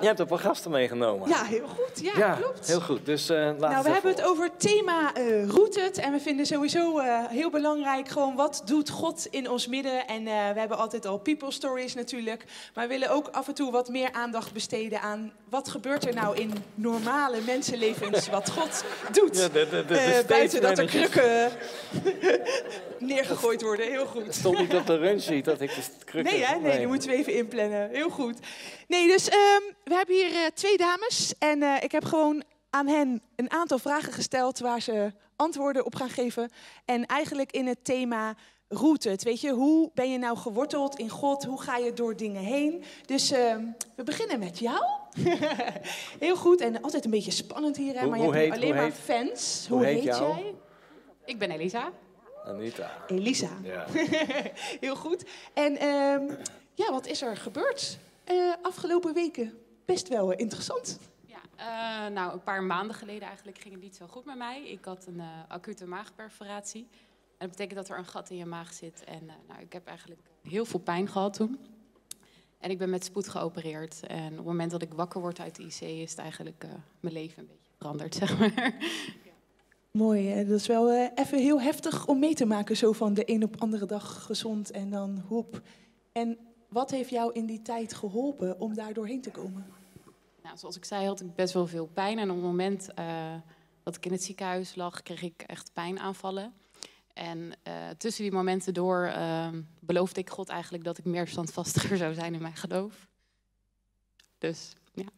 Je hebt ook wel gasten meegenomen. Ja, heel goed. Ja, klopt. heel goed. Dus uh, laten Nou, we hebben het over het thema uh, rooted. En we vinden sowieso uh, heel belangrijk gewoon wat doet God in ons midden. En we hebben altijd al people stories natuurlijk. Maar we willen ook af en toe wat meer aandacht besteden aan wat gebeurt er nou in normale mensenlevens wat God doet. Ja, de, de, de, buiten dat er krukken neergegooid worden. Heel goed. Het stond niet op de runsheet dat ik de krukken... Nee, hè? Nee, nee, die moeten we even inplannen. Heel goed. Nee, dus um, we hebben hier uh, twee dames. En uh, ik heb gewoon aan hen een aantal vragen gesteld waar ze antwoorden op gaan geven. En eigenlijk in het thema route. Weet je, hoe ben je nou geworteld in God? Hoe ga je door dingen heen? Dus uh, we beginnen met jou. Heel goed en altijd een beetje spannend hier, hè? Hoe, maar je hebt heet, alleen maar heet, fans. Hoe, hoe heet, heet jij? Ik ben Elisa. Anita. Elisa. Ja. Heel goed. En um, ja, wat is er gebeurd uh, afgelopen weken? Best wel interessant. Ja, uh, nou, een paar maanden geleden eigenlijk ging het niet zo goed met mij. Ik had een uh, acute maagperforatie. En dat betekent dat er een gat in je maag zit. En nou, ik heb eigenlijk heel veel pijn gehad toen. En ik ben met spoed geopereerd. En op het moment dat ik wakker word uit de IC, is het eigenlijk mijn leven een beetje veranderd, zeg maar. Mooi, hè? dat is wel even heel heftig om mee te maken, zo van de een op andere dag gezond en dan hoep. En wat heeft jou in die tijd geholpen om daar doorheen te komen? Nou, zoals ik zei, had ik best wel veel pijn. En op het moment uh, dat ik in het ziekenhuis lag, kreeg ik echt pijnaanvallen. En uh, tussen die momenten door beloofde ik God eigenlijk dat ik meer standvastiger zou zijn in mijn geloof. Dus ja.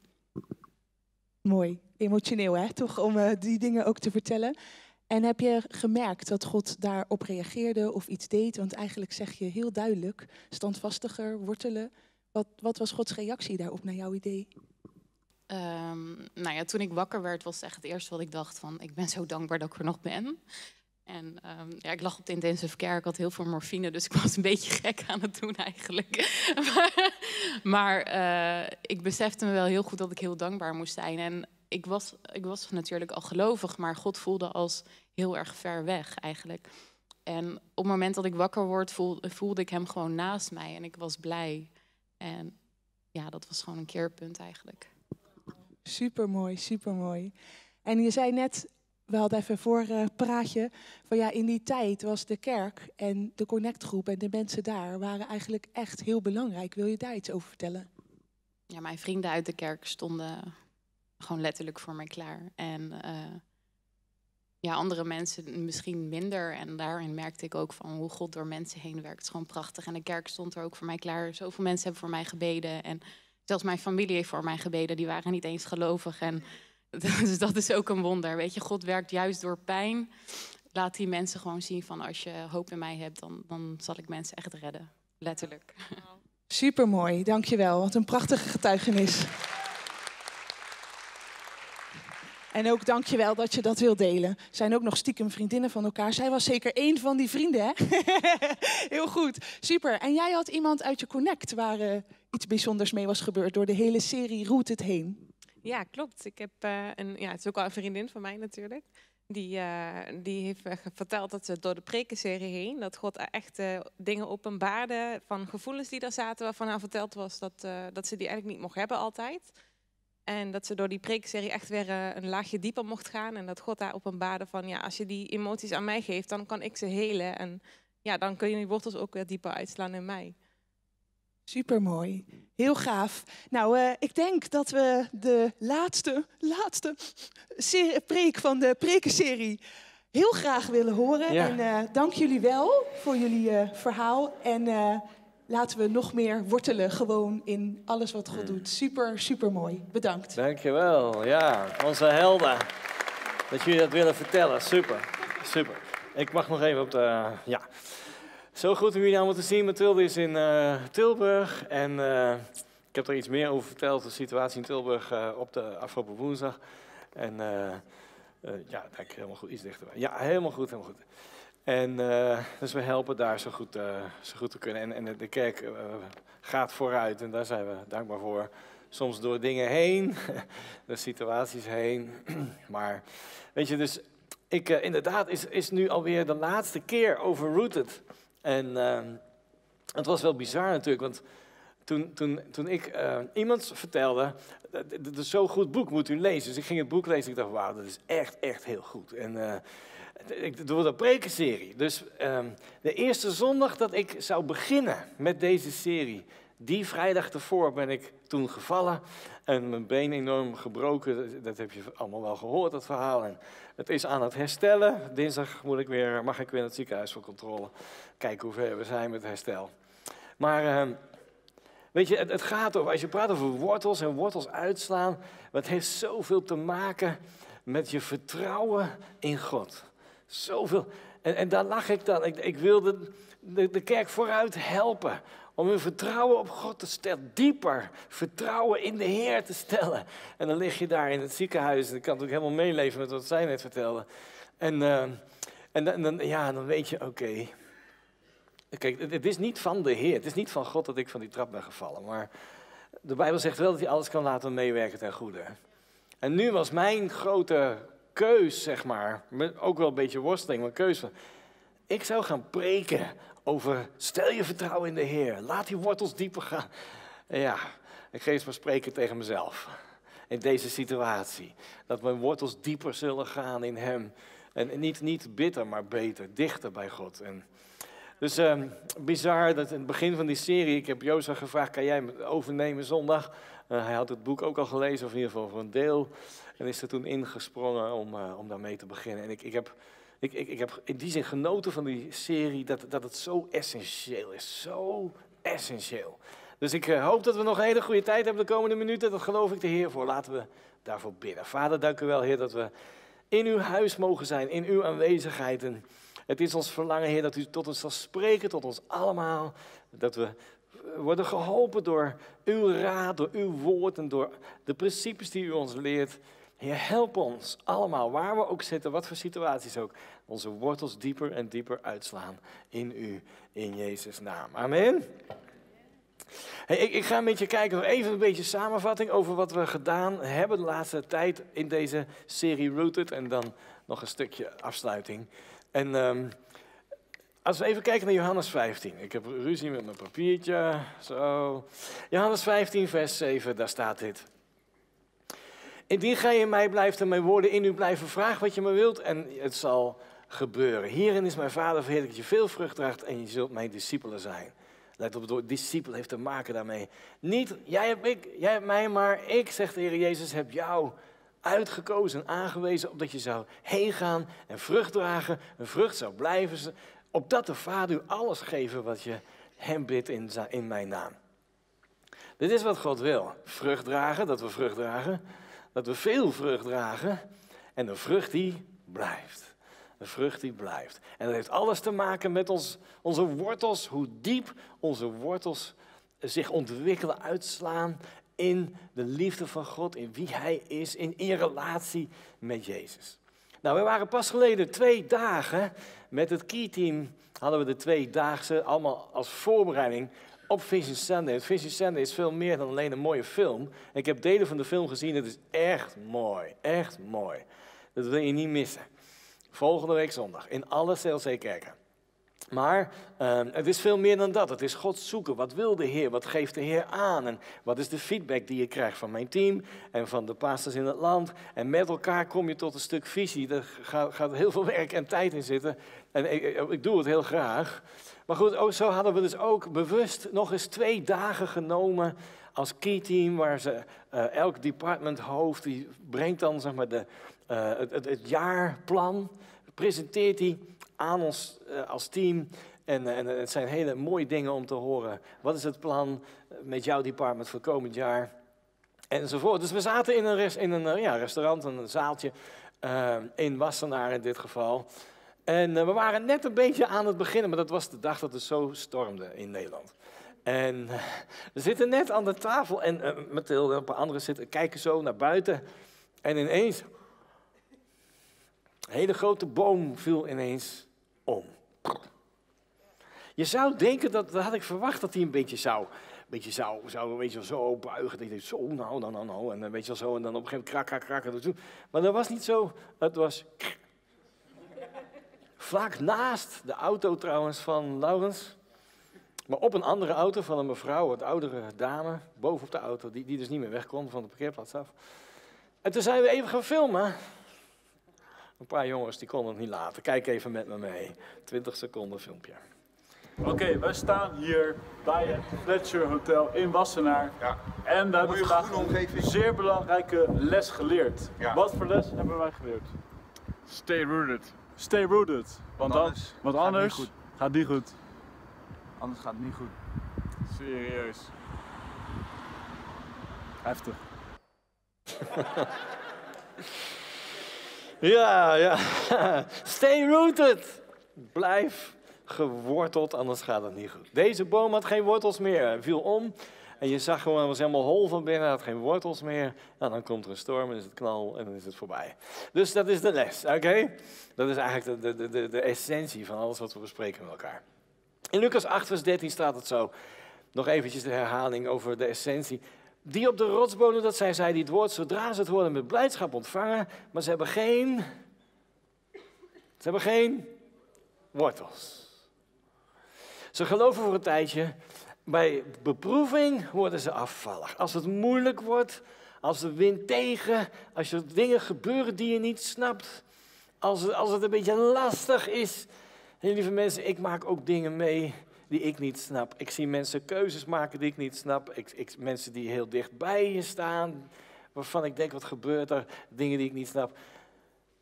Mooi emotioneel, hè? toch? Om uh, die dingen ook te vertellen. En heb je gemerkt dat God daarop reageerde of iets deed? Want eigenlijk zeg je heel duidelijk, standvastiger, wortelen. Wat, wat was Gods reactie daarop naar jouw idee? Um, nou ja, toen ik wakker werd, was echt het eerste wat ik dacht van... ik ben zo dankbaar dat ik er nog ben. En um, ja, ik lag op de intensive care, ik had heel veel morfine, dus ik was een beetje gek aan het doen eigenlijk. maar maar uh, ik besefte me wel heel goed dat ik heel dankbaar moest zijn. En ik was, ik was natuurlijk al gelovig, maar God voelde als heel erg ver weg eigenlijk. En op het moment dat ik wakker word, voelde, voelde ik hem gewoon naast mij en ik was blij. En ja, dat was gewoon een keerpunt eigenlijk. Supermooi, supermooi. En je zei net, we hadden even voor uh, praatje, van ja, in die tijd was de kerk en de connectgroep en de mensen daar waren eigenlijk echt heel belangrijk. Wil je daar iets over vertellen? Ja, mijn vrienden uit de kerk stonden gewoon letterlijk voor mij klaar. En uh, ja, andere mensen misschien minder. En daarin merkte ik ook van hoe God door mensen heen werkt. Het is gewoon prachtig. En de kerk stond er ook voor mij klaar. Zoveel mensen hebben voor mij gebeden. En zelfs mijn familie heeft voor mij gebeden. Die waren niet eens gelovig. En dus dat is ook een wonder. Weet je, God werkt juist door pijn. Laat die mensen gewoon zien van als je hoop in mij hebt, dan, dan zal ik mensen echt redden. Letterlijk. Supermooi, dankjewel. Wat een prachtige getuigenis. En ook dankjewel dat je dat wil delen. Zijn ook nog stiekem vriendinnen van elkaar. Zij was zeker één van die vrienden, hè? Heel goed, super. En jij had iemand uit je connect waar uh, iets bijzonders mee was gebeurd door de hele serie Route het heen. Ja, klopt. Ik heb uh, een, ja, het is ook al een vriendin van mij natuurlijk. Die, uh, die heeft verteld dat ze door de prekenserie heen, dat God echt dingen openbaarde van gevoelens die daar zaten, waarvan haar verteld was dat, dat ze die eigenlijk niet mocht hebben altijd. En dat ze door die preekserie echt weer uh, een laagje dieper mocht gaan. En dat God daar openbaarde van, ja, als je die emoties aan mij geeft, dan kan ik ze helen. En ja, dan kun je die wortels ook weer dieper uitslaan in mij. Supermooi. Heel gaaf. Nou, uh, ik denk dat we de laatste, laatste serie, preek van de prekenserie heel graag willen horen. Ja. En uh, dank jullie wel voor jullie verhaal. En laten we nog meer wortelen gewoon in alles wat God doet. Super, super mooi. Bedankt. Dankjewel. Ja, onze helden. Dat jullie dat willen vertellen. Super, super. Ik mag nog even op de... Ja. Zo goed om jullie allemaal te zien. Mathilde is in uh, Tilburg. En uh, ik heb er iets meer over verteld. De situatie in Tilburg uh, op de afgelopen woensdag. En ja, denk helemaal goed. Iets dichterbij. Ja, helemaal goed, helemaal goed. En uh, dus we helpen daar zo goed, uh, zo goed te kunnen. En, en de kerk uh, gaat vooruit en daar zijn we dankbaar voor. Soms door dingen heen, door situaties heen. maar weet je, dus ik, inderdaad is, is nu alweer de laatste keer over Rooted. En het was wel bizar natuurlijk, want toen, toen, toen ik iemand vertelde, het is zo'n goed boek, moet u lezen. Dus ik ging het boek lezen en ik dacht, wauw, dat is echt, echt heel goed. En ik doe een prekenserie. Dus uh, de eerste zondag dat ik zou beginnen met deze serie, die vrijdag ervoor ben ik toen gevallen en mijn been enorm gebroken. Dat heb je allemaal wel gehoord, dat verhaal. En het is aan het herstellen. Dinsdag moet ik weer, mag ik weer naar het ziekenhuis voor controle. Kijken hoe ver we zijn met herstel. Maar ehm, weet je, het, gaat over, als je praat over wortels en wortels uitslaan, het heeft zoveel te maken met je vertrouwen in God. Zoveel. En, en daar lag ik dan. Ik, ik wilde de, de kerk vooruit helpen. Om hun vertrouwen op God te stellen. Dieper vertrouwen in de Heer te stellen. En dan lig je daar in het ziekenhuis. En ik kan natuurlijk helemaal meeleven met wat zij net vertelde. En, uh, en, dan, ja, dan weet je, oké. Kijk, het is niet van de Heer. Het is niet van God dat ik van die trap ben gevallen. Maar de Bijbel zegt wel dat hij alles kan laten meewerken ten goede. En nu was mijn grote keus, zeg maar, ook wel een beetje worsteling, maar keus. Ik zou gaan preken over stel je vertrouwen in de Heer. Laat die wortels dieper gaan. ja, ik geef maar spreken tegen mezelf. In deze situatie. Dat mijn wortels dieper zullen gaan in Hem. En niet, niet bitter, maar beter. Dichter bij God. En dus um, bizar dat in het begin van die serie, ik heb Jozef gevraagd, kan jij me overnemen zondag? Uh, hij had het boek ook al gelezen, of in ieder geval voor een deel. En is er toen ingesprongen om, uh, om daarmee te beginnen. En ik, ik heb ik, ik, ik heb in die zin genoten van die serie dat, dat het zo essentieel is. Zo essentieel. Dus ik uh, hoop dat we nog een hele goede tijd hebben de komende minuten. Dat geloof ik de Heer voor. Laten we daarvoor bidden. Vader, dank u wel, Heer, dat we in uw huis mogen zijn, in uw aanwezigheid. En het is ons verlangen, Heer, dat u tot ons zal spreken, tot ons allemaal. Dat we worden geholpen door uw raad, door uw woord en door de principes die u ons leert. Heer, help ons allemaal, waar we ook zitten, wat voor situaties ook, onze wortels dieper en dieper uitslaan in u, in Jezus' naam. Amen. Hey, ik, ik, ga met je kijken, even een beetje samenvatting over wat we gedaan hebben de laatste tijd in deze serie Rooted. En dan nog een stukje afsluiting. En um, als we even kijken naar Johannes 15. Ik heb ruzie met mijn papiertje. Zo. Johannes 15, vers 7, daar staat dit. Indien gij in mij blijft en mijn woorden in u blijven, vraag wat je maar wilt en het zal gebeuren. Hierin is mijn vader verheerlijk dat je veel vrucht draagt en je zult mijn discipelen zijn. Let op, het discipel heeft te maken daarmee. Niet, jij hebt, ik, jij hebt mij, maar ik, zegt de Heer Jezus, heb jou uitgekozen en aangewezen opdat je zou heen gaan en vrucht dragen. Een vrucht zou blijven, opdat de Vader u alles geven wat je hem bidt in, in mijn naam. Dit is wat God wil. Vrucht dragen, dat we vrucht dragen dat we veel vrucht dragen en een vrucht die blijft. Een vrucht die blijft. En dat heeft alles te maken met ons, onze wortels, hoe diep onze wortels zich ontwikkelen, uitslaan in de liefde van God, in wie Hij is, in, in relatie met Jezus. Nou, we waren pas geleden twee dagen met het key-team, hadden we de tweedaagse, allemaal als voorbereiding op Vision Sunday. Vision Sunday is veel meer dan alleen een mooie film. Ik heb delen van de film gezien, het is echt mooi, echt mooi. Dat wil je niet missen. Volgende week zondag in alle CLC-kerken. Maar uh, het is veel meer dan dat. Het is God zoeken. Wat wil de Heer? Wat geeft de Heer aan? En wat is de feedback die je krijgt van mijn team en van de pastors in het land? En met elkaar kom je tot een stuk visie. Daar gaat, heel veel werk en tijd in zitten. En ik, ik doe het heel graag. Maar goed, ook zo hadden we dus ook bewust nog eens twee dagen genomen als key team, waar ze uh, elk departmenthoofd die brengt dan zeg maar de, het, het, het, jaarplan, presenteert hij aan ons uh, als team. En, en, het zijn hele mooie dingen om te horen. Wat is het plan met jouw department voor komend jaar? Enzovoort. Dus we zaten in een, in een ja, restaurant, een zaaltje in Wassenaar in dit geval. En we waren net een beetje aan het beginnen, maar dat was de dag dat het zo stormde in Nederland. En we zitten net aan de tafel en Mathilde en een paar anderen zitten, kijken zo naar buiten. En ineens, een hele grote boom viel ineens om. Je zou denken, dat, dat had ik verwacht, dat hij een beetje zou, een beetje zou, zou weet je, zo buigen. Dat je zo, nou, nou, nou, nou. En dan weet je wel zo, en dan op een gegeven moment krak, krak, krak. Maar dat was niet zo, het was... Vlak naast de auto trouwens van Laurens. Maar op een andere auto van een mevrouw, een oudere dame, boven op de auto, die, die dus niet meer weg kon van de parkeerplaats af. En toen zijn we even gaan filmen. Een paar jongens die konden het niet laten. Kijk even met me mee. 20 seconden filmpje. Oké, wij staan hier bij het Fletcher Hotel in Wassenaar. Ja. En we hebben vandaag een zeer belangrijke les geleerd. Ja. Wat voor les hebben wij geleerd? Stay rooted. Stay rooted. Want, dan, anders want gaat het anders niet gaat die goed. Anders gaat het niet goed. Serieus. Heftig. Ja, ja. Stay rooted. Blijf geworteld, anders gaat het niet goed. Deze boom had geen wortels meer. Hij viel om en je zag gewoon, hij was helemaal hol van binnen, had geen wortels meer. Nou, dan komt er een storm en is het knal en dan is het voorbij. Dus dat is de les, oké? Dat is eigenlijk de, de, de, de essentie van alles wat we bespreken met elkaar. In Lucas 8, vers 13 staat het zo. Nog eventjes de herhaling over de essentie. Die op de rotsbonen, dat zijn zij die het woord, zodra ze het horen, met blijdschap ontvangen, maar ze hebben geen. Ze hebben geen wortels. Ze geloven voor een tijdje. Bij beproeving worden ze afvallig. Als het moeilijk wordt, als de wind tegen, als er dingen gebeuren die je niet snapt, als het, als het een beetje lastig is. En lieve mensen, ik maak ook dingen mee die ik niet snap. Ik zie mensen keuzes maken die ik niet snap. Ik, ik, mensen die heel dicht bij je staan, waarvan ik denk, wat gebeurt er? Dingen die ik niet snap.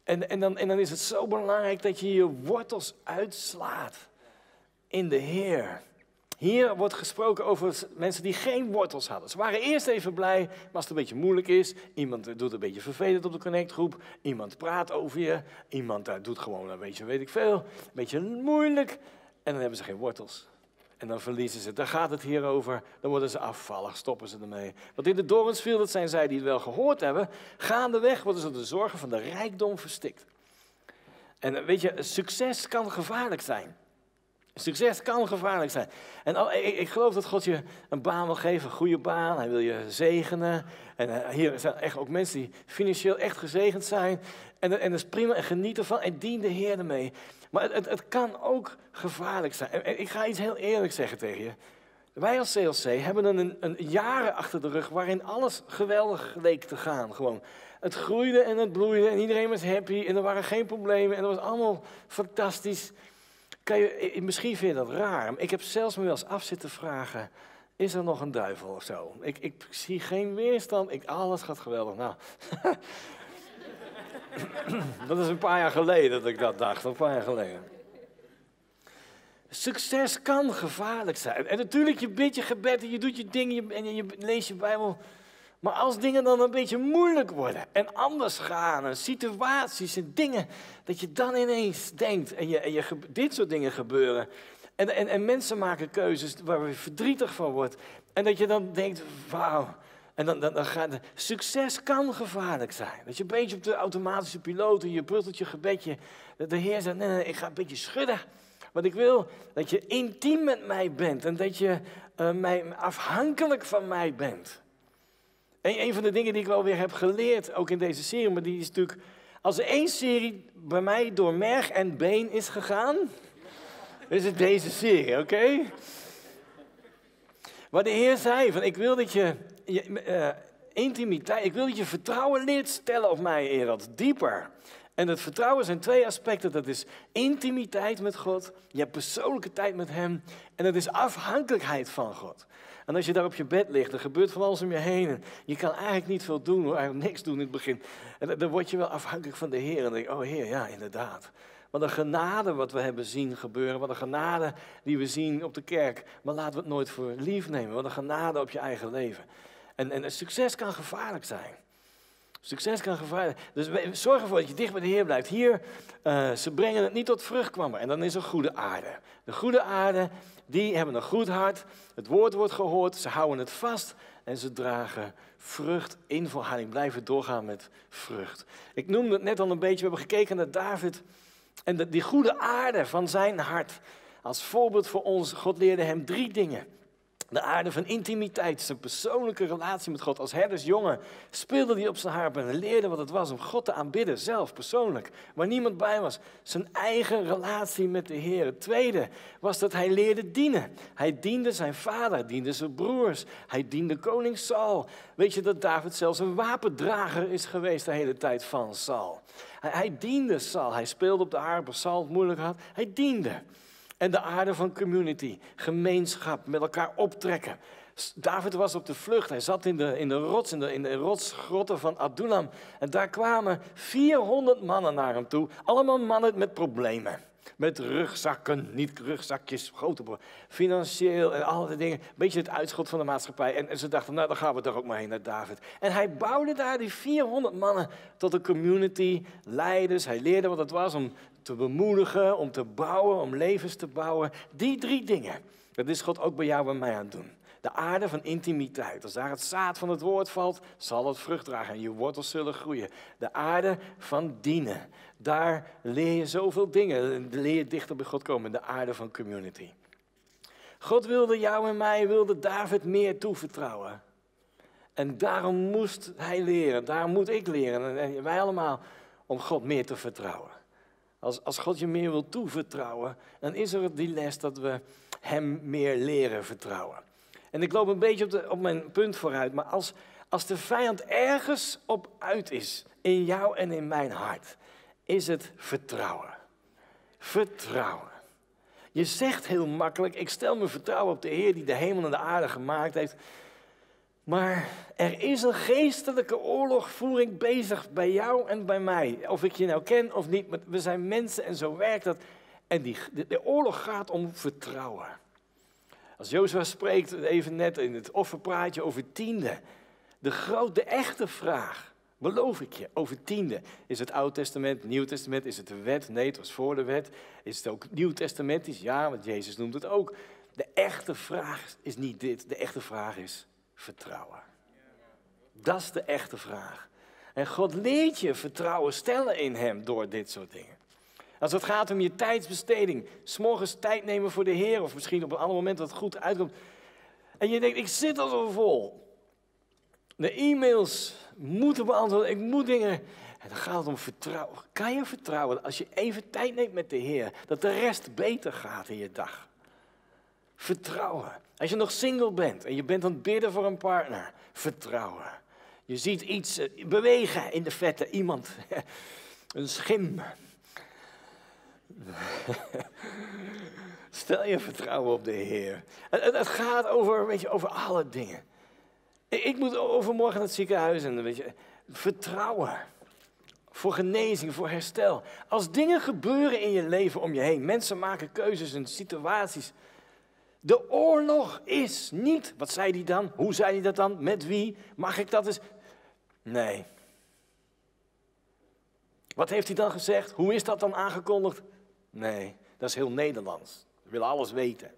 En, en, dan, en dan is het zo belangrijk dat je je wortels uitslaat in de Heer. Hier wordt gesproken over mensen die geen wortels hadden. Ze waren eerst even blij, maar als het een beetje moeilijk is, iemand doet een beetje vervelend op de connectgroep, iemand praat over je, iemand eh, doet gewoon een beetje, weet ik veel, een beetje moeilijk, en dan hebben ze geen wortels. En dan verliezen ze. Daar gaat het hier over. Dan worden ze afvallig, stoppen ze ermee. Want in de dorens viel, dat zijn zij die het wel gehoord hebben, gaandeweg worden ze de zorgen van de rijkdom verstikt. En weet je, succes kan gevaarlijk zijn. Succes kan gevaarlijk zijn. En ik, ik, geloof dat God je een baan wil geven, een goede baan. Hij wil je zegenen. En uh, hier zijn echt ook mensen die financieel echt gezegend zijn. En, en dat is prima en geniet ervan en dien de Heer ermee. Maar het, het, kan ook gevaarlijk zijn. En, ik ga iets heel eerlijk zeggen tegen je. Wij als CLC hebben een, een jaren achter de rug waarin alles geweldig leek te gaan. Gewoon. Het groeide en het bloeide en iedereen was happy en er waren geen problemen en het was allemaal fantastisch. Je, misschien vind je dat raar, maar ik heb zelfs me wel eens af zitten vragen, is er nog een duivel of zo? Ik, ik zie geen weerstand, ik, alles gaat geweldig. Nou, dat is een paar jaar geleden dat ik dat dacht, een paar jaar geleden. Succes kan gevaarlijk zijn. En natuurlijk, je bidt je gebed en je doet je dingen en je leest je Bijbel. Maar als dingen dan een beetje moeilijk worden en anders gaan, en situaties en dingen, dat je dan ineens denkt, en, je, en je, dit soort dingen gebeuren, en, en, en mensen maken keuzes waar je verdrietig van wordt, en dat je dan denkt, wauw, en dan, dan, dan gaat succes kan gevaarlijk zijn. Dat je een beetje op de automatische piloot en je pruttelt je gebedje, dat de Heer zegt, nee, nee, ik ga een beetje schudden. Want ik wil dat je intiem met mij bent en dat je uh, mij, afhankelijk van mij bent. En een van de dingen die ik wel weer heb geleerd, ook in deze serie, maar die is natuurlijk... Als er één serie bij mij door merg en been is gegaan, is het deze serie, oké? Waar de Heer zei, van ik wil dat je, je uh, intimiteit, ik wil dat je vertrouwen leert stellen op mij, Erad, dieper. En het vertrouwen zijn twee aspecten. Dat is intimiteit met God, je persoonlijke tijd met Hem en dat is afhankelijkheid van God. En als je daar op je bed ligt, er gebeurt van alles om je heen. En je kan eigenlijk niet veel doen, hoor, eigenlijk niks doen in het begin. En dan word je wel afhankelijk van de Heer. En dan denk je, oh Heer, ja, inderdaad. Wat een genade wat we hebben zien gebeuren. Wat een genade die we zien op de kerk. Maar laten we het nooit voor lief nemen. Wat een genade op je eigen leven. En, en succes kan gevaarlijk zijn. Succes kan gevaarlijk Dus zorg ervoor dat je dicht bij de Heer blijft. Hier, uh, ze brengen het niet tot vrucht kwam. En dan is er goede aarde. De goede aarde, die hebben een goed hart. Het woord wordt gehoord, ze houden het vast. En ze dragen vrucht in volharding. Blijven doorgaan met vrucht. Ik noemde het net al een beetje. We hebben gekeken naar David. En de, die goede aarde van zijn hart. Als voorbeeld voor ons. God leerde hem drie dingen. De aarde van intimiteit, zijn persoonlijke relatie met God. Als herdersjongen speelde hij op zijn harp en leerde wat het was om God te aanbidden, zelf, persoonlijk, waar niemand bij was. Zijn eigen relatie met de Heer. Het tweede was dat hij leerde dienen. Hij diende zijn vader, diende zijn broers, hij diende koning Saul. Weet je dat David zelfs een wapendrager is geweest de hele tijd van Saul? Hij, hij diende Saul, hij speelde op de harp als Saul het moeilijk had. Hij diende. En de aarde van community, gemeenschap, met elkaar optrekken. David was op de vlucht, hij zat in de, in de rots, in de, in de rotsgrotten van Adullam. En daar kwamen 400 mannen naar hem toe, allemaal mannen met problemen. Met rugzakken, niet rugzakjes, grote financieel en alle dingen. Beetje het uitschot van de maatschappij. En, en, ze dachten, nou dan gaan we toch ook maar heen naar David. En hij bouwde daar die 400 mannen tot een community, leiders. Hij leerde wat het was om te bemoedigen, om te bouwen, om levens te bouwen. Die drie dingen, dat is God ook bij jou en mij aan het doen. De aarde van intimiteit. Als daar het zaad van het woord valt, zal het vrucht dragen en je wortels zullen groeien. De aarde van dienen. Daar leer je zoveel dingen. Leer je dichter bij God komen. De aarde van community. God wilde jou en mij, wilde David meer toevertrouwen. En daarom moest hij leren, daarom moet ik leren, en wij allemaal, om God meer te vertrouwen. Als, als God je meer wil toevertrouwen, dan is er die les dat we Hem meer leren vertrouwen. En ik loop een beetje op, op mijn punt vooruit, maar als, als de vijand ergens op uit is, in jou en in mijn hart, is het vertrouwen. Vertrouwen. Je zegt heel makkelijk, ik stel mijn vertrouwen op de Heer die de hemel en de aarde gemaakt heeft. Maar er is een geestelijke oorlogvoering bezig bij jou en bij mij. Of ik je nou ken of niet, maar we zijn mensen en zo werkt dat. En die, de, oorlog gaat om vertrouwen. Als Jozua spreekt, even net in het offerpraatje over tiende. De grote, echte vraag, beloof ik je, over tiende. Is het Oude Testament, Nieuw Testament, is het de wet? Nee, het was voor de wet. Is het ook Nieuw Testamentisch? Ja, want Jezus noemt het ook. De echte vraag is niet dit, de echte vraag is, vertrouwen? Dat is de echte vraag. En God leert je vertrouwen stellen in Hem door dit soort dingen. Als het gaat om je tijdsbesteding, s'morgens tijd nemen voor de Heer, of misschien op een ander moment dat het goed uitkomt. En je denkt, ik zit al zo vol. De e-mails moeten beantwoorden, ik moet dingen. En dan gaat het om vertrouwen. Kan je vertrouwen als je even tijd neemt met de Heer, dat de rest beter gaat in je dag? Vertrouwen. Als je nog single bent en je bent aan het bidden voor een partner, vertrouwen. Je ziet iets eh, bewegen in de vette, iemand, een schim. Stel je vertrouwen op de Heer. Het, gaat over, weet je, over alle dingen. Ik moet overmorgen naar het ziekenhuis en weet je, vertrouwen. Voor genezing, voor herstel. Als dingen gebeuren in je leven om je heen, mensen maken keuzes en situaties de oorlog is niet, wat zei hij dan? Hoe zei hij dat dan? Met wie? Mag ik dat eens? Nee. Wat heeft hij dan gezegd? Hoe is dat dan aangekondigd? Nee, dat is heel Nederlands. We willen alles weten.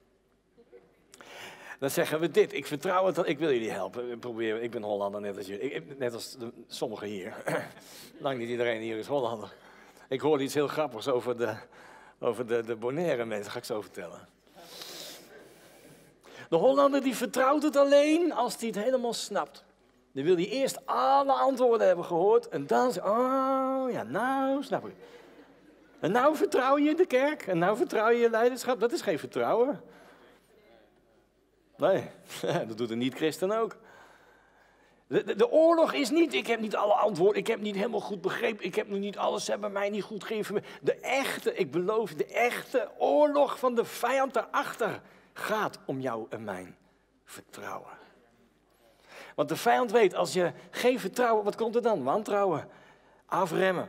Dan zeggen we dit, ik vertrouw het, ik wil jullie helpen. Ik, probeer, ik ben Hollander, net als jullie. net als de, sommigen hier. Lang niet iedereen hier is Hollander. Ik hoorde iets heel grappigs over de, over de, de Bonaire mensen, ga ik zo vertellen. De Hollander die vertrouwt het alleen als hij het helemaal snapt. Dan wil hij eerst alle antwoorden hebben gehoord en dan zegt oh ja, nou snap ik. En nou vertrouw je de kerk en nou vertrouw je je leiderschap. Dat is geen vertrouwen. Nee, dat doet een niet-christen ook. De, oorlog is niet, ik heb niet alle antwoorden, ik heb niet helemaal goed begrepen, ik heb nog niet alles, ze hebben mij niet goed geïnformeerd. De echte, ik beloof, de echte oorlog van de vijand daarachter gaat om jou en mijn vertrouwen. Want de vijand weet, als je geen vertrouwen, wat komt er dan? Wantrouwen, afremmen,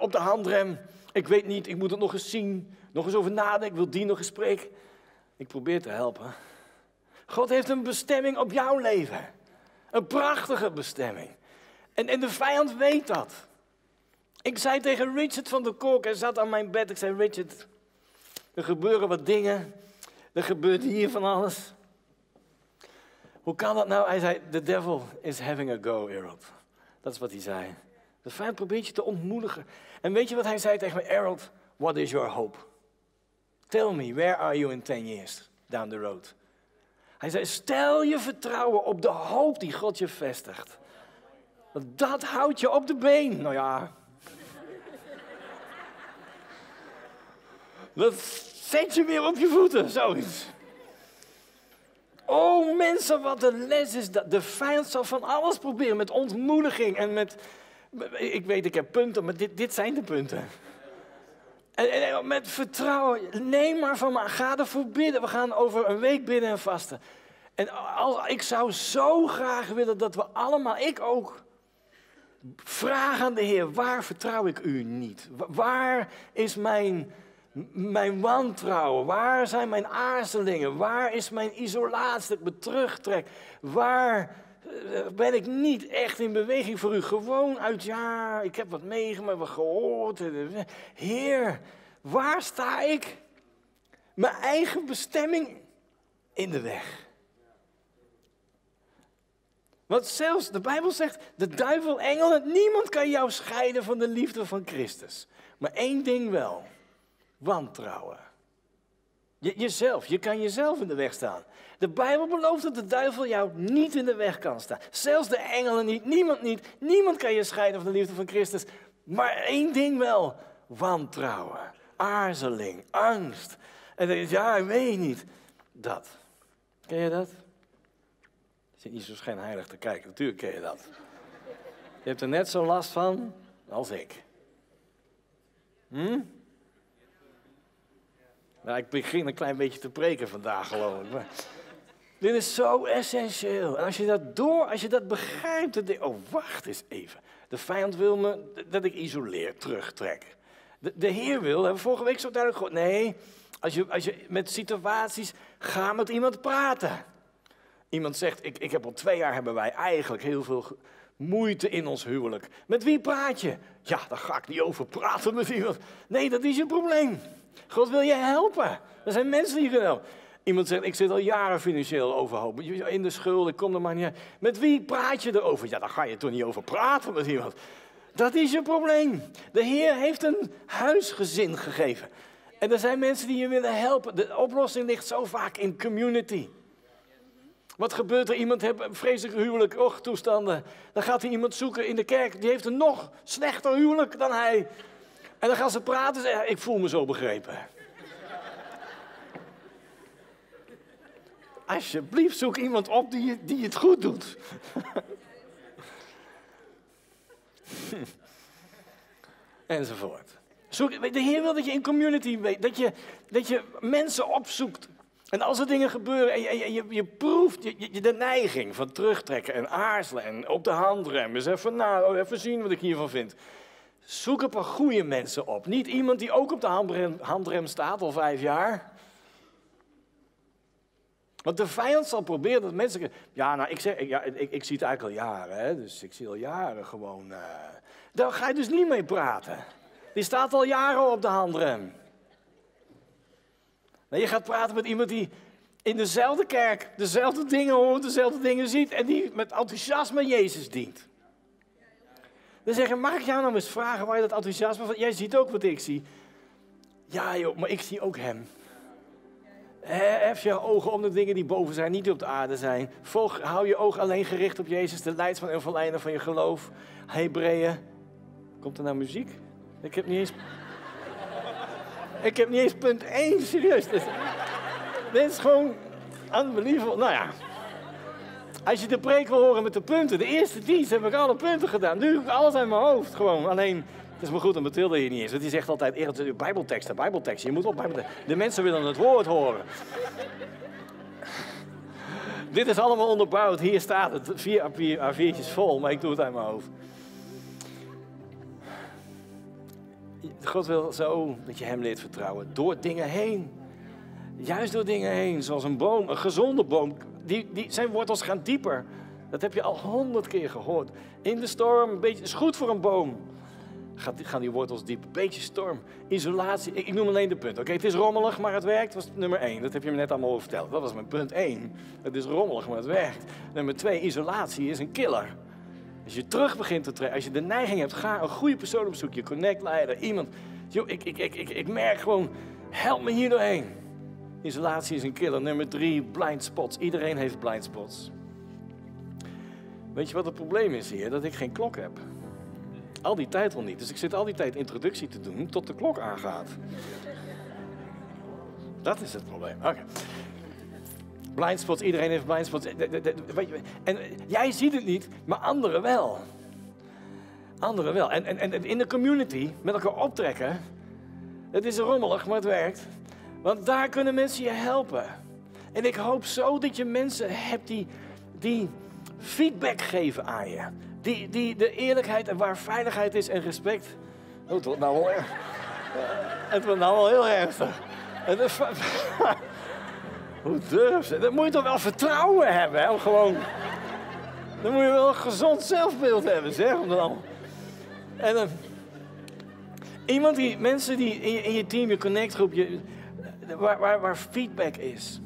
op de handrem. Ik weet niet, ik moet het nog eens zien, nog eens over nadenken, ik wil die nog eens spreken. Ik probeer te helpen. God heeft een bestemming op jouw leven. Een prachtige bestemming. En, en de vijand weet dat. Ik zei tegen Richard van der Kolk, hij zat aan mijn bed, ik zei Richard, er gebeuren wat dingen gebeurt hier van alles. Hoe kan dat nou? Hij zei, the devil is having a go, Harold. Dat is wat hij zei. De vijand probeert je te ontmoedigen. En weet je wat hij zei tegen me? Harold, what is your hope? Tell me, where are you in 10 years down the road? Hij zei, stel je vertrouwen op de hoop die God je vestigt. Want dat houdt je op de been. Nou ja. Dat zet je op je voeten, zoiets. Oh mensen, wat een les is dat. De vijand zal van alles proberen met ontmoediging en met... Ik weet, ik heb punten, maar dit, dit zijn de punten. En, en, met vertrouwen, neem maar van me, ga ervoor bidden. We gaan over een week bidden en vasten. En al, ik zou zo graag willen dat we allemaal, ik ook, vragen aan de Heer, waar vertrouw ik u niet? Waar is mijn mijn wantrouwen? Waar zijn mijn aarzelingen? Waar is mijn isolatie dat ik me terugtrek? Waar eh, ben ik niet echt in beweging voor u? Gewoon uit, ja, ik heb wat meegemaakt, wat gehoord. Heer, waar sta ik? Mijn eigen bestemming in de weg. Want zelfs de Bijbel zegt, de duivel, engelen, niemand kan jou scheiden van de liefde van Christus. Maar één ding wel wantrouwen. Je, jezelf, je kan jezelf in de weg staan. De Bijbel belooft dat de duivel jou niet in de weg kan staan. Zelfs de engelen niet, niemand niet. Niemand kan je scheiden van de liefde van Christus. Maar één ding wel, wantrouwen, aarzeling, angst. En dan ja, ik weet niet. Dat. Ken je dat? Je zit niet zo schijnheilig te kijken, natuurlijk ken je dat. Je hebt er net zo last van als ik. Hm? Ik begin een klein beetje te preken vandaag, geloof ik. Maar dit is zo essentieel. En als je dat door, als je dat begrijpt, dan denk je, oh, wacht eens even. De vijand wil me dat ik isoleer, terugtrek. De, de Heer wil, hebben vorige week zo duidelijk gehoord. Nee, als je, als je met situaties, ga met iemand praten. Iemand zegt, ik, ik heb al twee jaar hebben wij eigenlijk heel veel moeite in ons huwelijk. Met wie praat je? Ja, daar ga ik niet over praten met iemand. Nee, dat is je probleem. God wil je helpen. Er zijn mensen die je kunnen helpen. Iemand zegt, ik zit al jaren financieel overhoop. In de schuld, ik kom er maar niet. Met wie praat je erover? Ja, daar ga je toch niet over praten met iemand. Dat is je probleem. De Heer heeft een huisgezin gegeven. En er zijn mensen die je willen helpen. De oplossing ligt zo vaak in community. Wat gebeurt er? Iemand heeft een vreselijk huwelijk, och, toestanden. Dan gaat hij iemand zoeken in de kerk. Die heeft een nog slechter huwelijk dan hij. En dan gaan ze praten en zeggen, ik voel me zo begrepen. Alsjeblieft, zoek iemand op die, die het goed doet. Enzovoort. Zoek, de Heer wil dat je in community weet, dat je, dat je mensen opzoekt. En als er dingen gebeuren en je, je, proeft de neiging van terugtrekken en aarzelen en op de handrem. Dus even, nou, even zien wat ik hiervan vind. Zoek een paar goede mensen op. Niet iemand die ook op de handrem, staat al vijf jaar. Want de vijand zal proberen dat mensen. Ja, nou, ik, zeg, ja, ik, ik zie het eigenlijk al jaren, hè, dus ik zie al jaren gewoon. Uh, daar ga je dus niet mee praten. Die staat al jaren op de handrem. Je gaat praten met iemand die in dezelfde kerk dezelfde dingen hoort, dezelfde dingen ziet en die met enthousiasme Jezus dient. Dan zeggen, mag ik jou nou eens vragen waar je dat enthousiasme van... Jij ziet ook wat ik zie. Ja joh, maar ik zie ook hem. Hef je ogen om de dingen die boven zijn, niet op de aarde zijn. Volg, hou je oog alleen gericht op Jezus, de leidsman en verleider van je geloof. Hebreeën. Komt er nou muziek? Ik heb niet eens... Ik heb niet eens punt 1, serieus. Dit, dit is gewoon unbelievable. Nou ja, als je de preek wil horen met de punten, de eerste dienst heb ik alle punten gedaan. Nu heb ik alles uit mijn hoofd gewoon. Alleen, het is maar goed dat Mathilde hier niet is. Want die zegt altijd, eerder bijbelteksten, bijbelteksten. Je moet op bijbelteksten. De mensen willen het woord horen. Dit is allemaal onderbouwd. Hier staat het, vier A4'tjes vol, maar ik doe het uit mijn hoofd. God wil zo dat je hem leert vertrouwen. Door dingen heen. Juist door dingen heen, zoals een boom, een gezonde boom. Die, die, zijn wortels gaan dieper. Dat heb je al honderd keer gehoord. In de storm, een beetje, is goed voor een boom. Gaat, gaan die wortels diep. Beetje storm, isolatie. Ik, noem alleen de punten. Oké, het is rommelig, maar het werkt. was nummer één. Dat heb je me net allemaal verteld. Dat was mijn punt één. Het is rommelig, maar het werkt. Nummer twee, isolatie is een killer. Als je terug begint te trekken, als je de neiging hebt, ga een goede persoon opzoeken. Je connect leider, iemand. Yo, ik, ik, ik, ik, ik merk gewoon, help me hier doorheen. Isolatie is een killer. Nummer drie, blind spots. Iedereen heeft blind spots. Weet je wat het probleem is hier? Dat ik geen klok heb. Al die tijd al niet. Dus ik zit al die tijd introductie te doen tot de klok aangaat. Dat is het probleem. Oké. Blind spots, iedereen heeft blind spots. En jij ziet het niet, maar anderen wel. Anderen wel. En, en, en in de community met elkaar optrekken. Het is rommelig, maar het werkt. Want daar kunnen mensen je helpen. En ik hoop zo dat je mensen hebt die, die feedback geven aan je. Die, die de eerlijkheid en waar veiligheid is en respect. Oh, het wordt nou wel erg. Het wordt nou wel heel is- Hoe durf ze? Dan moet je toch wel vertrouwen hebben, hè? Gewoon... Dan moet je wel een gezond zelfbeeld hebben, zeg. Om dan... En dan... Iemand die, mensen die in je, in je team, je connectgroep, je, waar, waar, waar feedback is.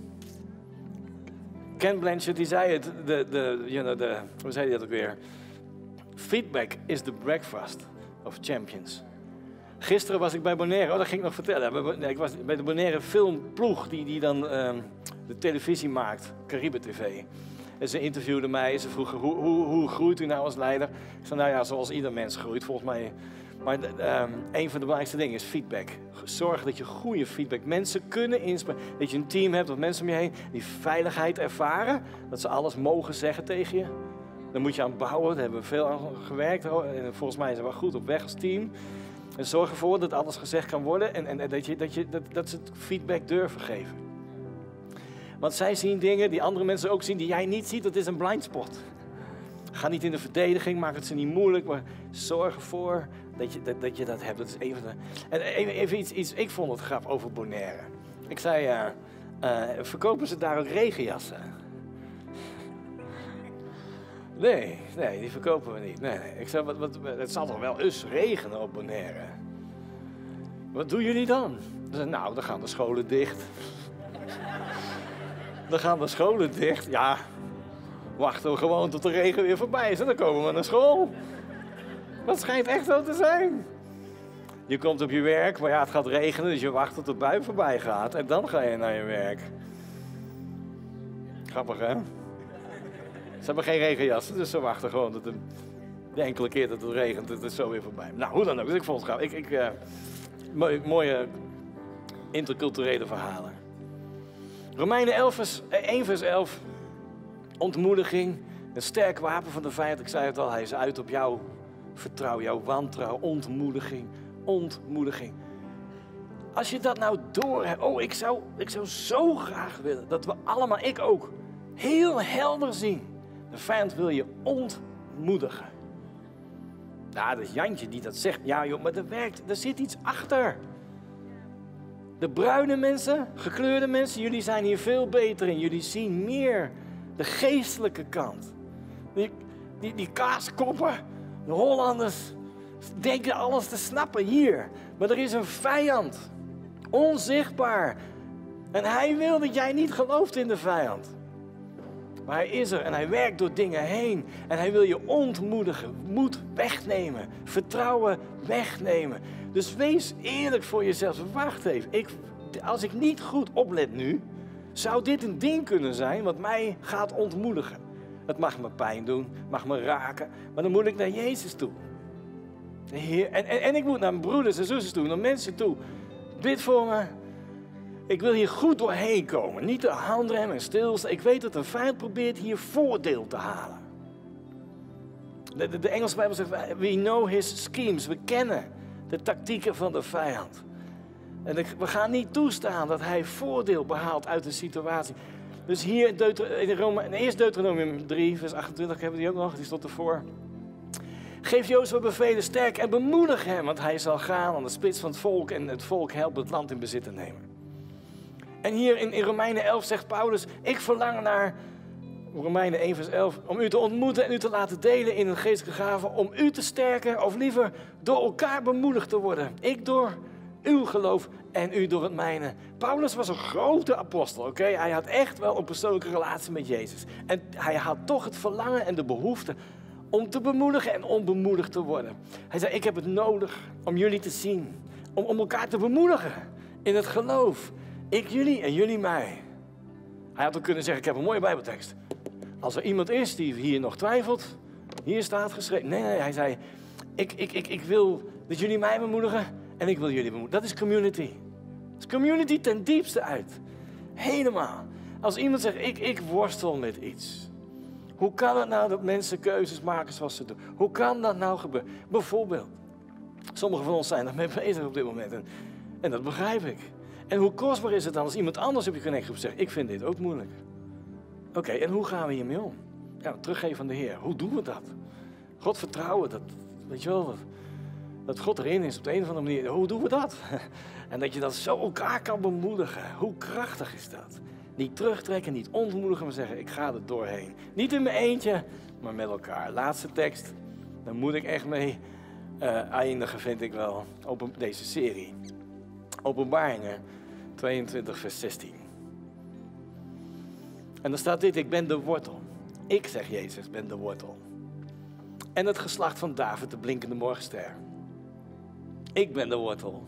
Ken Blanchard, die zei het, de, de, you know, de, hoe zei hij dat ook weer? Feedback is the breakfast of champions. Gisteren was ik bij Bonaire, oh dat ging ik nog vertellen. Ik was bij de Bonaire filmploeg die, die dan ehm, de televisie maakt, Caribe TV. En ze interviewden mij, ze vroegen hoe, hoe, hoe groeit u nou als leider? Ik zei nou ja, zoals ieder mens groeit volgens mij. Maar ehm, een van de belangrijkste dingen is feedback. Zorg dat je goede feedback. Mensen kunnen inspireren. Dat je een team hebt of mensen om je heen die veiligheid ervaren. Dat ze alles mogen zeggen tegen je. Daar moet je aan bouwen. Daar hebben we veel aan gewerkt. En volgens mij zijn we goed op weg als team. En zorg ervoor dat alles gezegd kan worden. En, en, dat, je, dat, je, dat, dat ze feedback durven geven. Want zij zien dingen die andere mensen ook zien die jij niet ziet. Dat is een blind spot. Ga niet in de verdediging, maak het ze niet moeilijk. Maar zorg ervoor dat je dat, dat, je dat hebt. Dat is even, de, en even, iets, iets, ik vond het grap over Bonaire. Ik zei, eh, eh, verkopen ze daar ook regenjassen? Nee, nee, die verkopen we niet. Nee, nee. Ik zei, wat, wat, het zal toch wel eens regenen op Bonaire? Wat doen jullie dan? Ze nou, dan gaan de scholen dicht. dan gaan de scholen dicht. Ja, wachten we gewoon tot de regen weer voorbij is en dan komen we naar school. Dat schijnt echt zo te zijn. Je komt op je werk, maar ja, het gaat regenen, dus je wacht tot de bui voorbij gaat en dan ga je naar je werk. Grappig, hè? Ze hebben geen regenjassen, dus ze wachten gewoon tot de, de enkele keer dat het regent, het is zo weer voorbij. Nou, hoe dan ook, dus ik vond het gaaf. Ik, ik, eh, mooie, interculturele verhalen. Romeinen 11 vers, eh, 1 vers 11. Ontmoediging, een sterk wapen van de vijand. Ik zei het al, hij is uit op jou. Vertrouw, jouw wantrouwen, ontmoediging, ontmoediging. Als je dat nou door hebt, oh, ik zou, ik zou zo graag willen dat we allemaal, ik ook, heel helder zien. De vijand wil je ontmoedigen. Nou, dat is Jantje die dat zegt. Ja, joh, maar er werkt, er zit iets achter. De bruine mensen, gekleurde mensen, jullie zijn hier veel beter in. Jullie zien meer de geestelijke kant. Die, die, kaaskoppen, de Hollanders, denken alles te snappen hier. Maar er is een vijand, onzichtbaar. En hij wil dat jij niet gelooft in de vijand. Maar hij is er en hij werkt door dingen heen. En hij wil je ontmoedigen, moed wegnemen, vertrouwen wegnemen. Dus wees eerlijk voor jezelf. Wacht even, ik, als ik niet goed oplet nu, zou dit een ding kunnen zijn wat mij gaat ontmoedigen. Het mag me pijn doen, mag me raken, maar dan moet ik naar Jezus toe. Heer, en, en, ik moet naar mijn broeders en zussen toe, naar mensen toe. Bid voor me. Ik wil hier goed doorheen komen. Niet de handrem en stilstaan. Ik weet dat een vijand probeert hier voordeel te halen. De, de Engelse Bijbel zegt, we know his schemes. We kennen de tactieken van de vijand. En we gaan niet toestaan dat hij voordeel behaalt uit de situatie. Dus hier in, Rome, in eerst Deuteronomium 3, vers 28, hebben we die ook nog, die stond ervoor. Geef Jozef bevelen sterk en bemoedig hem, want hij zal gaan aan de spits van het volk en het volk helpen het land in bezit te nemen. En hier in, in Romeinen 11 zegt Paulus, ik verlang naar, Romeinen 1 vers 11, om u te ontmoeten en u te laten delen in een geestelijke gave, om u te sterken of liever door elkaar bemoedigd te worden. Ik door uw geloof en u door het mijne. Paulus was een grote apostel, oké? Hij had echt wel een persoonlijke relatie met Jezus. En hij had toch het verlangen en de behoefte om te bemoedigen en om bemoedigd te worden. Hij zei, ik heb het nodig om jullie te zien, om, om elkaar te bemoedigen in het geloof. Ik jullie en jullie mij. Hij had ook kunnen zeggen, ik heb een mooie bijbeltekst. Als er iemand is die hier nog twijfelt, hier staat geschreven. Nee, nee, hij zei, ik, ik, ik, ik wil dat jullie mij bemoedigen en ik wil jullie bemoedigen. Dat is community. Dat is community ten diepste uit. Helemaal. Als iemand zegt, ik, ik worstel met iets. Hoe kan het nou dat mensen keuzes maken zoals ze doen? Hoe kan dat nou gebeuren? Bijvoorbeeld, sommigen van ons zijn ermee bezig op dit moment. En, en dat begrijp ik. En hoe kostbaar is het dan als iemand anders op je connectgroep zegt, ik vind dit ook moeilijk. Oké, en hoe gaan we hiermee om? Ja, teruggeven aan de Heer. Hoe doen we dat? God vertrouwen, dat, weet je wel, dat, dat God erin is op de een of andere manier. Hoe doen we dat? En dat je dat zo elkaar kan bemoedigen. Hoe krachtig is dat? Niet terugtrekken, niet ontmoedigen, maar zeggen: ik ga er doorheen. Niet in mijn eentje, maar met elkaar. Laatste tekst, daar moet ik echt mee uh, eindigen, vind ik wel, op deze serie. Openbaringen 22, vers 16. En dan staat dit: Ik ben de wortel. Ik, zeg Jezus, ben de wortel. En het geslacht van David, de blinkende morgenster. Ik ben de wortel.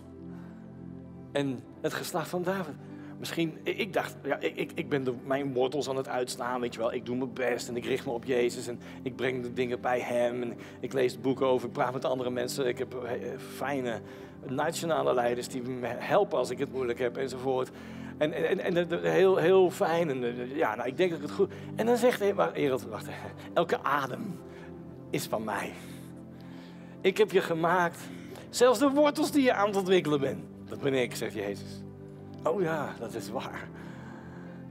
En het geslacht van David. Misschien, ik dacht, ja, ik, ik ben de, mijn wortels aan het uitslaan, weet je wel. Ik doe mijn best en ik richt me op Jezus en ik breng de dingen bij Hem. En ik lees het boek over, ik praat met andere mensen. Ik heb eh, fijne nationale leiders die me helpen als ik het moeilijk heb enzovoort. En, en, en, heel, heel fijn. En, eh, ja, nou, ik denk dat ik het goed... En dan zegt hij, maar Ereld, wacht Elke adem is van mij. Ik heb je gemaakt. Zelfs de wortels die je aan het ontwikkelen bent. Dat ben ik, zegt Jezus. Oh ja, dat is waar.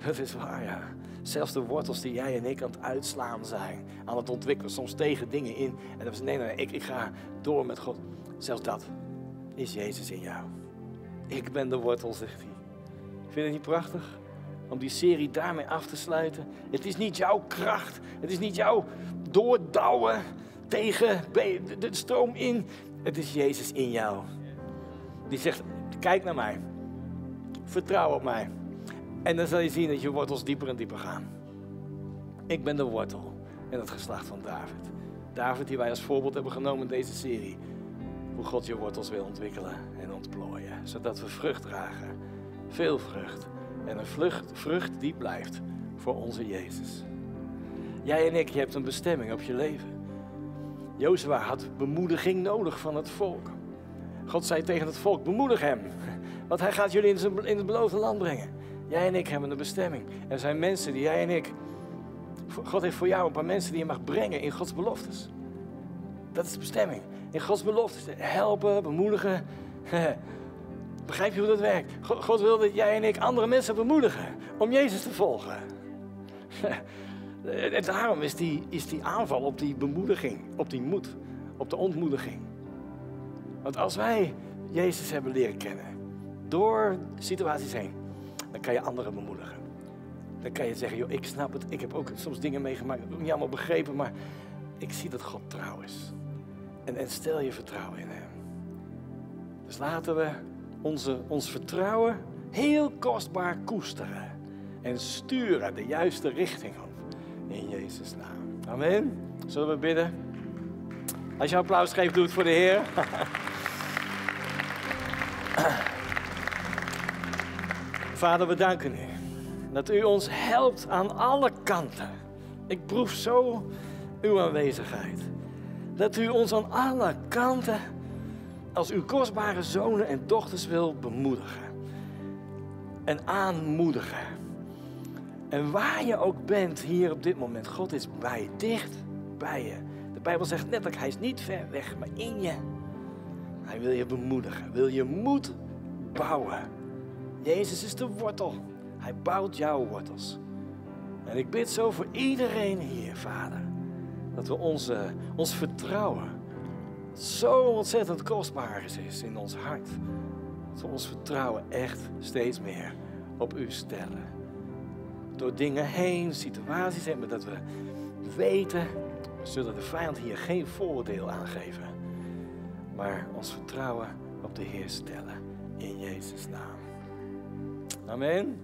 Dat is waar, ja. Zelfs de wortels die jij en ik aan het uitslaan zijn, aan het ontwikkelen, soms tegen dingen in. En dan is nee, nee, ik, ik ga door met God. Zelfs dat is Jezus in jou. Ik ben de wortel, zegt hij. Vind je het niet prachtig? Om die serie daarmee af te sluiten. Het is niet jouw kracht. Het is niet jouw doordouwen tegen de stroom in. Het is Jezus in jou. Die zegt, kijk naar mij. Vertrouw op mij. En dan zal je zien dat je wortels dieper en dieper gaan. Ik ben de wortel in het geslacht van David. David die wij als voorbeeld hebben genomen in deze serie. Hoe God je wortels wil ontwikkelen en ontplooien. Zodat we vrucht dragen. Veel vrucht. En een vrucht die blijft voor onze Jezus. Jij en ik, je hebt een bestemming op je leven. Jozua had bemoediging nodig van het volk. God zei tegen het volk, bemoedig hem. Want hij gaat jullie in het beloofde land brengen. Jij en ik hebben een bestemming. Er zijn mensen die jij en ik... God heeft voor jou een paar mensen die je mag brengen in Gods beloftes. Dat is de bestemming. In Gods beloftes. Helpen, bemoedigen. Begrijp je hoe dat werkt? God wil dat jij en ik andere mensen bemoedigen om Jezus te volgen. En daarom is die, is die aanval op die bemoediging, op die moed, op de ontmoediging. Want als wij Jezus hebben leren kennen, door situaties heen, dan kan je anderen bemoedigen. Dan kan je zeggen, joh, ik snap het, ik heb ook soms dingen meegemaakt, ik heb niet allemaal begrepen, maar ik zie dat God trouw is. En, en stel je vertrouwen in Hem. Dus laten we onze, ons vertrouwen heel kostbaar koesteren en sturen de juiste richting. In Jezus' naam. Amen. Zullen we bidden? Als je applaus geeft, doe het voor de Heer. Vader, we danken u dat u ons helpt aan alle kanten. Ik proef zo uw aanwezigheid. Dat u ons aan alle kanten als uw kostbare zonen en dochters wil bemoedigen. En aanmoedigen. En waar je ook bent hier op dit moment, God is bij je, dicht bij je. De Bijbel zegt letterlijk, hij is niet ver weg, maar in je. Hij wil je bemoedigen, wil je moed bouwen. Jezus is de wortel. Hij bouwt jouw wortels. En ik bid zo voor iedereen hier, Vader, dat we onze, ons vertrouwen, zo ontzettend kostbaar is in ons hart, dat we ons vertrouwen echt steeds meer op U stellen. Door dingen heen, situaties heen, maar dat we weten, we zullen de vijand hier geen voordeel aangeven, maar ons vertrouwen op de Heer stellen in Jezus' naam. Amen.